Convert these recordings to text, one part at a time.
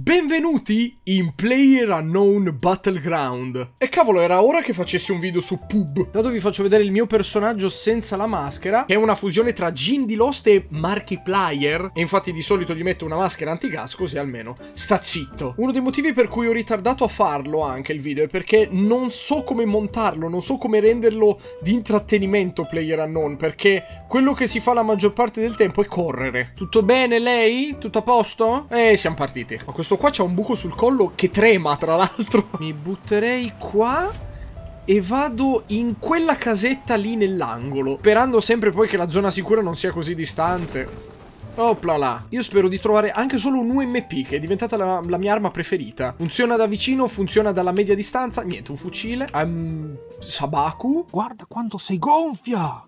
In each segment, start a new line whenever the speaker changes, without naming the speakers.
Benvenuti in Player Unknown Battleground. E cavolo, era ora che facessi un video su Pub. Dato vi faccio vedere il mio personaggio senza la maschera, che è una fusione tra Gin di Lost e Markiplier. E infatti di solito gli metto una maschera antigas, così almeno sta zitto. Uno dei motivi per cui ho ritardato a farlo anche il video è perché non so come montarlo, non so come renderlo di intrattenimento Player Unknown, perché quello che si fa la maggior parte del tempo è correre. Tutto bene lei? Tutto a posto? E siamo partiti. Ma questo qua c'ha un buco sul collo che trema, tra l'altro. Mi butterei qua e vado in quella casetta lì nell'angolo, sperando sempre poi che la zona sicura non sia così distante. Opla là. Io spero di trovare anche solo un UMP, che è diventata la, la, mia arma preferita. Funziona da vicino, funziona dalla media distanza. Niente, un fucile. Um, Sabaku.
Guarda quanto sei gonfia!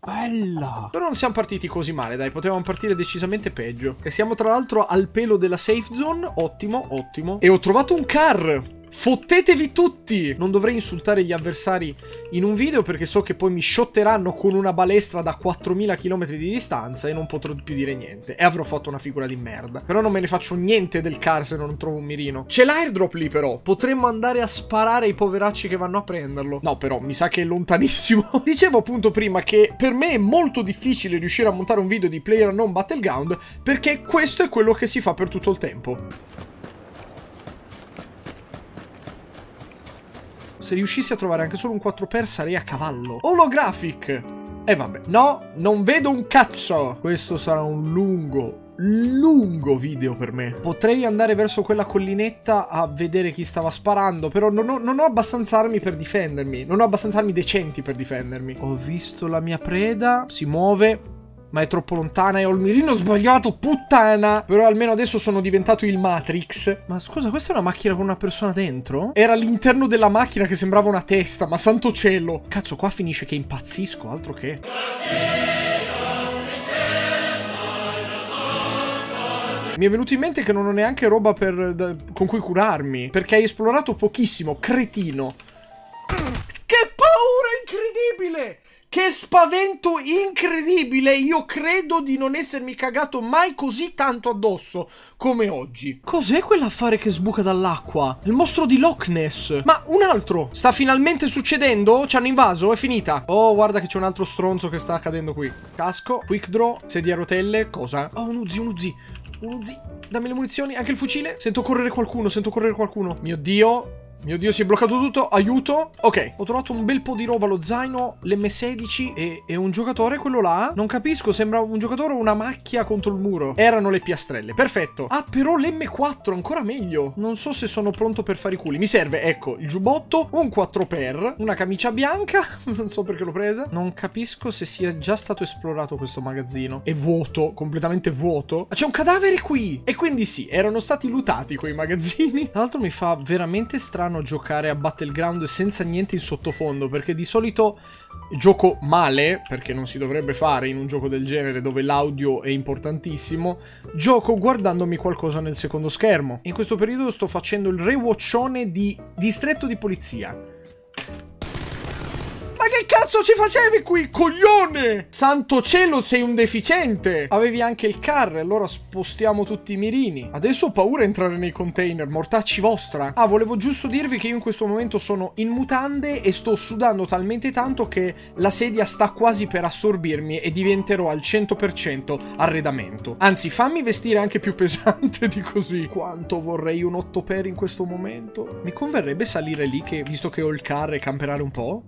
Bella!
Però non siamo partiti così male, dai, potevamo partire decisamente peggio. E siamo tra l'altro al pelo della safe zone, ottimo, ottimo. E ho trovato un car! Fottetevi tutti! Non dovrei insultare gli avversari in un video perché so che poi mi shotteranno con una balestra da 4000 km di distanza e non potrò più dire niente. E avrò fatto una figura di merda. Però non me ne faccio niente del car se non trovo un mirino. C'è l'airdrop lì però. Potremmo andare a sparare ai poveracci che vanno a prenderlo. No però, mi sa che è lontanissimo. Dicevo appunto prima che per me è molto difficile riuscire a montare un video di Player Non Battleground perché questo è quello che si fa per tutto il tempo. Se riuscissi a trovare anche solo un 4x sarei a cavallo. Holographic! E eh, vabbè. No, non vedo un cazzo! Questo sarà un lungo, lungo video per me. Potrei andare verso quella collinetta a vedere chi stava sparando, però non ho, non ho, abbastanza armi per difendermi. Non ho abbastanza armi decenti per difendermi. Ho visto la mia preda, si muove. Ma è troppo lontana e ho il mirino sbagliato, puttana! Però almeno adesso sono diventato il Matrix. Ma scusa, questa è una macchina con una persona dentro? Era all'interno della macchina che sembrava una testa, ma santo cielo! Cazzo, qua finisce che impazzisco, altro che... Mi è venuto in mente che non ho neanche roba per, da, con cui curarmi. Perché hai esplorato pochissimo, cretino. Che paura incredibile! Che spavento incredibile! Io credo di non essermi cagato mai così tanto addosso come oggi. Cos'è quell'affare che sbuca dall'acqua? Il mostro di Loch Ness. Ma un altro! Sta finalmente succedendo? Ci hanno invaso? È finita. Oh, guarda che c'è un altro stronzo che sta accadendo qui. Casco, quick draw, sedia a rotelle, cosa? Oh, un Uzi, un Uzi. Un Uzi. Dammi le munizioni, anche il fucile. Sento correre qualcuno, sento correre qualcuno. Mio Dio, mio dio, si è bloccato tutto. Aiuto. Ok, ho trovato un bel po' di roba. Lo zaino, l'M16 e, e, un giocatore, quello là. Non capisco, sembra un giocatore o una macchia contro il muro. Erano le piastrelle. Perfetto. Ah, però l'M4, ancora meglio. Non so se sono pronto per fare i culi. Mi serve, ecco, il giubbotto, un 4x, una camicia bianca. non so perché l'ho presa. Non capisco se sia già stato esplorato questo magazzino. È vuoto, completamente vuoto. C'è un cadavere qui. E quindi sì, erano stati lootati quei magazzini. Tra l'altro mi fa veramente strano strano giocare a Battleground senza niente in sottofondo, perché di solito gioco male, perché non si dovrebbe fare in un gioco del genere dove l'audio è importantissimo, gioco guardandomi qualcosa nel secondo schermo. In questo periodo sto facendo il rewatchone di Distretto di Polizia che cazzo ci facevi qui, coglione? Santo cielo, sei un deficiente. Avevi anche il car, allora spostiamo tutti i mirini. Adesso ho paura di entrare nei container, mortacci vostra. Ah, volevo giusto dirvi che io in questo momento sono in mutande e sto sudando talmente tanto che la sedia sta quasi per assorbirmi e diventerò al 100% arredamento. Anzi, fammi vestire anche più pesante di così. Quanto vorrei un 8 per in questo momento. Mi converrebbe salire lì, che, visto che ho il car, e camperare un po'?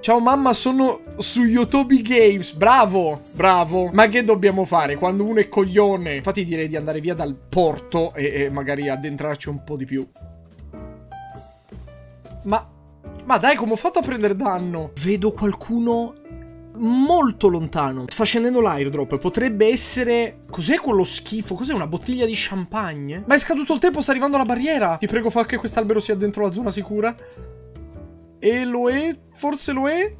Ciao mamma, sono su Yotobi Games. Bravo, bravo. Ma che dobbiamo fare quando uno è coglione? Infatti direi di andare via dal porto e, e magari addentrarci un po' di più. Ma... Ma dai, come ho fatto a prendere danno? Vedo qualcuno molto lontano. Sta scendendo l'airdrop. Potrebbe essere... Cos'è quello schifo? Cos'è una bottiglia di champagne? Ma è scaduto il tempo, sta arrivando la barriera. Ti prego fa che quest'albero sia dentro la zona sicura. E lo è? Forse lo è?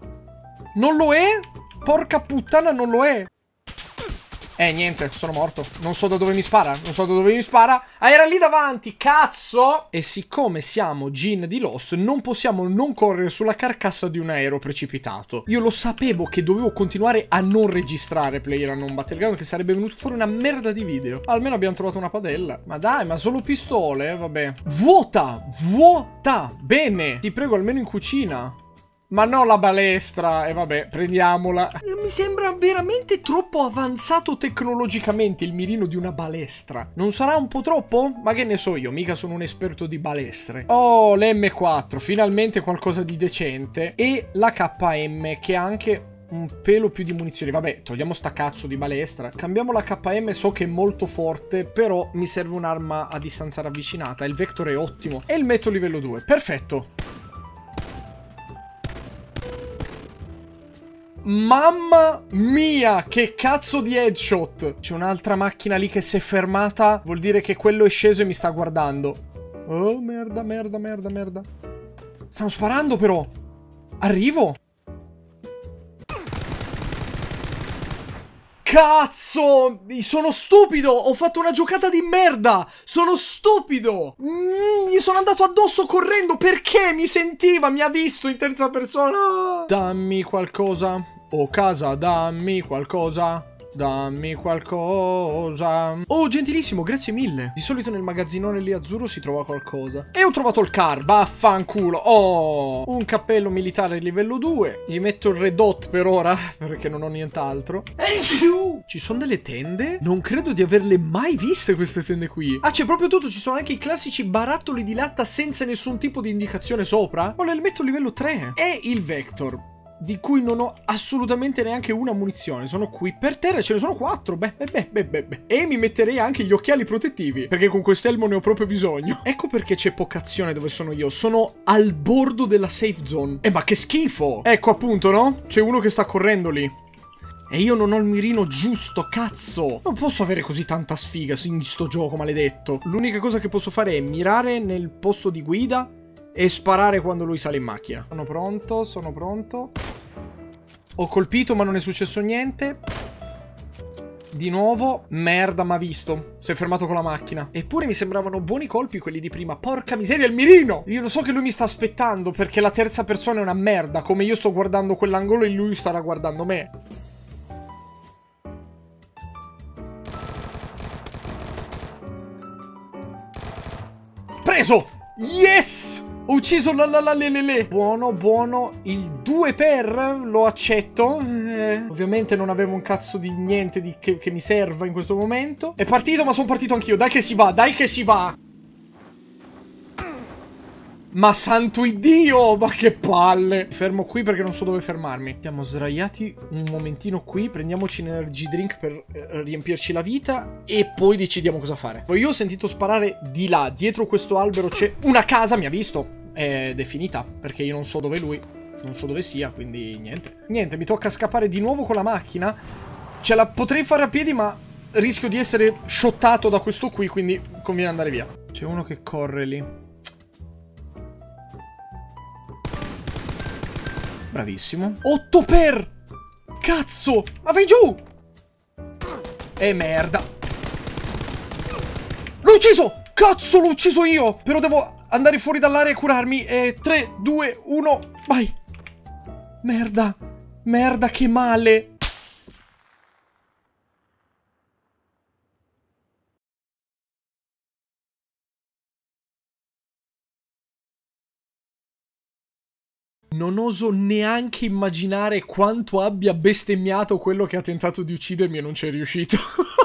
Non lo è? Porca puttana, non lo è. Eh, niente, sono morto. Non so da dove mi spara, non so da dove mi spara. Ah, era lì davanti, cazzo! E siccome siamo Gin di Lost, non possiamo non correre sulla carcassa di un aereo precipitato. Io lo sapevo che dovevo continuare a non registrare Player non Battleground, che sarebbe venuto fuori una merda di video. Almeno abbiamo trovato una padella. Ma dai, ma solo pistole, vabbè. Vuota! Vuota! Bene! Ti prego, almeno in cucina. Ma no la balestra, e vabbè, prendiamola. Mi sembra veramente troppo avanzato tecnologicamente il mirino di una balestra. Non sarà un po' troppo? Ma che ne so io, mica sono un esperto di balestre. Oh, l'M4, finalmente qualcosa di decente. E la KM, che ha anche un pelo più di munizioni. Vabbè, togliamo sta cazzo di balestra. Cambiamo la KM, so che è molto forte, però mi serve un'arma a distanza ravvicinata. Il Vector è ottimo. E il metto livello 2. Perfetto. Mamma mia, che cazzo di headshot. C'è un'altra macchina lì che si è fermata. Vuol dire che quello è sceso e mi sta guardando. Oh, merda, merda, merda, merda. Stanno sparando però. Arrivo. Cazzo! Sono stupido! Ho fatto una giocata di merda! Sono stupido! Mm, gli sono andato addosso correndo perché mi sentiva, mi ha visto in terza persona! Dammi qualcosa. Oh casa, dammi qualcosa. Dammi qualcosa. Oh, gentilissimo, grazie mille. Di solito nel magazinone lì azzurro si trova qualcosa. E ho trovato il car, vaffanculo. Oh, un cappello militare livello 2. Gli metto il red dot per ora, perché non ho nient'altro. Ci sono delle tende? Non credo di averle mai viste queste tende qui. Ah, c'è proprio tutto, ci sono anche i classici barattoli di latta senza nessun tipo di indicazione sopra. Oh, le metto livello 3. E il Vector di cui non ho assolutamente neanche una munizione. Sono qui per terra ce ne sono quattro. Beh, beh, beh, beh, beh. E mi metterei anche gli occhiali protettivi, perché con quest'elmo ne ho proprio bisogno. Ecco perché c'è poca azione dove sono io. Sono al bordo della safe zone. Eh, ma che schifo! Ecco appunto, no? C'è uno che sta correndo lì. E io non ho il mirino giusto, cazzo! Non posso avere così tanta sfiga in sto gioco, maledetto. L'unica cosa che posso fare è mirare nel posto di guida e sparare quando lui sale in macchina. Sono pronto, sono pronto. Ho colpito ma non è successo niente. Di nuovo, merda, ma visto. Si è fermato con la macchina. Eppure mi sembravano buoni colpi quelli di prima. Porca miseria, il mirino! Io lo so che lui mi sta aspettando perché la terza persona è una merda. Come io sto guardando quell'angolo e lui starà guardando me. Preso! Yes! Ho ucciso la la la le le le. Buono, buono. Il 2 per lo accetto. Eh, ovviamente non avevo un cazzo di niente di che, che mi serva in questo momento. È partito, ma sono partito anch'io. Dai che si va, dai che si va. Ma santo Iddio, ma che palle. Fermo qui perché non so dove fermarmi. Siamo sdraiati un momentino qui, prendiamoci un energy drink per eh, riempirci la vita e poi decidiamo cosa fare. Poi io ho sentito sparare di là, dietro questo albero c'è una casa, mi ha visto. Ed è finita, perché io non so dove lui, non so dove sia, quindi niente. Niente, mi tocca scappare di nuovo con la macchina. Ce la potrei fare a piedi, ma rischio di essere shottato da questo qui, quindi conviene andare via. C'è uno che corre lì. Bravissimo. 8 per! Cazzo! Ma vai giù! E merda. L'ho ucciso! Cazzo, l'ho ucciso io! Però devo andare fuori dall'area e curarmi. E 3, 2, 1, vai! Merda! Merda, che male! Non oso neanche immaginare quanto abbia bestemmiato quello che ha tentato di uccidermi e non ci è riuscito.